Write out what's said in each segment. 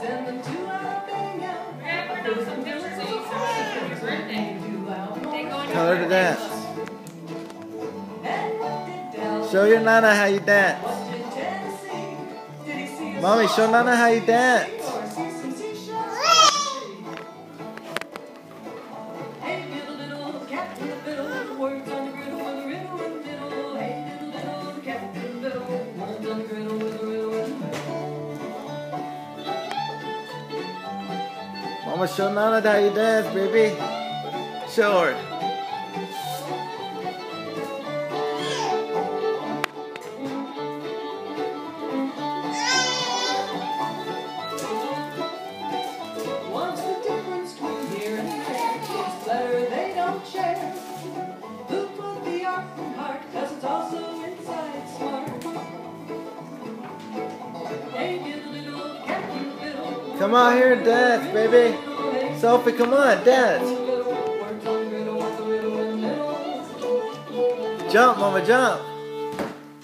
send them to Alabama. We're gonna do some different things for your birthday. They go on Tell her to dance. And what did Del Show your nana how you dance. What did Tennessee? Did he see a Mommy, show Nana how you dance. TV or see some t-shirts? Hey, Mama, show Nana how you dance, baby. Show her. What's the difference between here and there? It's better they don't share. Come out here and dance, baby. Sophie, come on, dance. Jump, Mama, jump.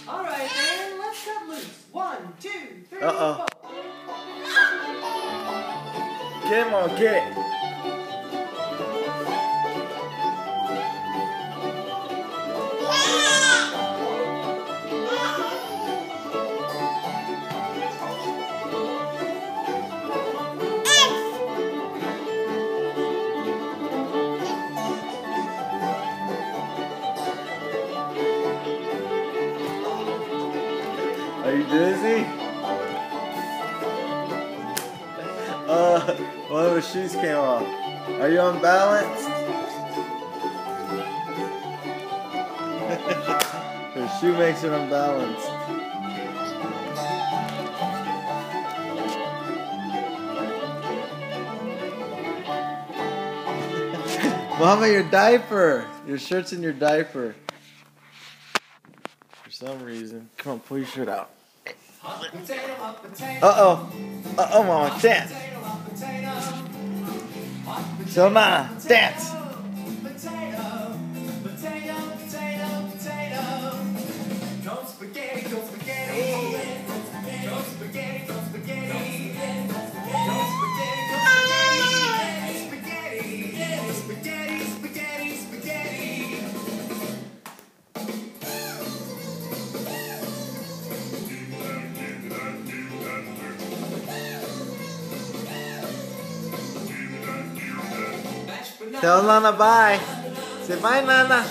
Alright, man, let's cut loose. One, two, three, Uh-oh. Get him on, get it. You dizzy? Uh, one of her shoes came off. Are you unbalanced? her shoe makes her unbalanced. Mama, your diaper. Your shirt's in your diaper. For some reason. Come on, pull your shirt out. Uh oh. Uh oh, Mama, dance. So, Nana, dance. Tell Nana bye. Say bye, Nana.